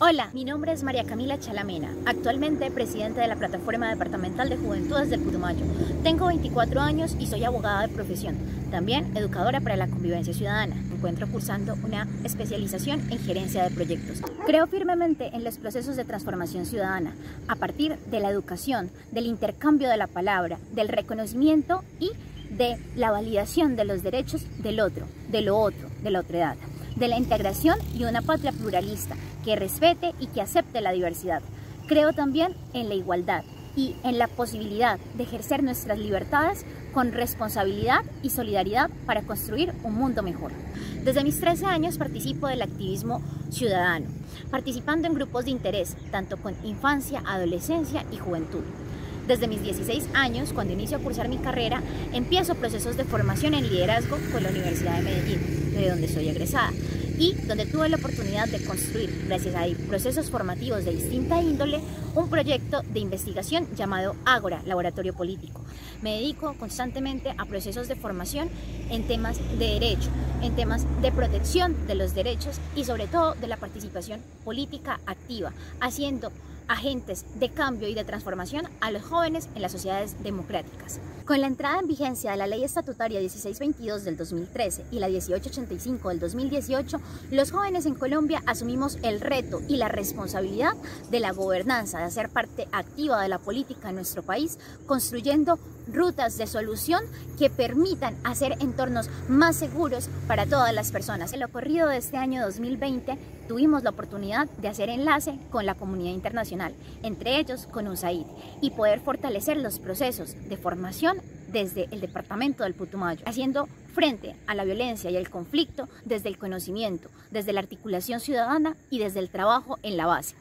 Hola, mi nombre es María Camila Chalamena, actualmente presidente de la Plataforma Departamental de Juventudes del Putumayo. Tengo 24 años y soy abogada de profesión, también educadora para la convivencia ciudadana. Me encuentro cursando una especialización en gerencia de proyectos. Creo firmemente en los procesos de transformación ciudadana a partir de la educación, del intercambio de la palabra, del reconocimiento y de la validación de los derechos del otro, de lo otro, de la otredad de la integración y una patria pluralista que respete y que acepte la diversidad. Creo también en la igualdad y en la posibilidad de ejercer nuestras libertades con responsabilidad y solidaridad para construir un mundo mejor. Desde mis 13 años participo del activismo ciudadano, participando en grupos de interés, tanto con infancia, adolescencia y juventud. Desde mis 16 años, cuando inicio a cursar mi carrera, empiezo procesos de formación en liderazgo con la Universidad de Medellín, de donde soy egresada, y donde tuve la oportunidad de construir, gracias a procesos formativos de distinta índole, un proyecto de investigación llamado Ágora, Laboratorio Político. Me dedico constantemente a procesos de formación en temas de derecho, en temas de protección de los derechos y sobre todo de la participación política activa, haciendo agentes de cambio y de transformación a los jóvenes en las sociedades democráticas. Con la entrada en vigencia de la Ley Estatutaria 1622 del 2013 y la 1885 del 2018, los jóvenes en Colombia asumimos el reto y la responsabilidad de la gobernanza, de hacer parte activa de la política en nuestro país, construyendo rutas de solución que permitan hacer entornos más seguros para todas las personas. En lo corrido de este año 2020 tuvimos la oportunidad de hacer enlace con la comunidad internacional entre ellos con USAID, y poder fortalecer los procesos de formación desde el departamento del Putumayo, haciendo frente a la violencia y el conflicto desde el conocimiento, desde la articulación ciudadana y desde el trabajo en la base.